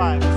five.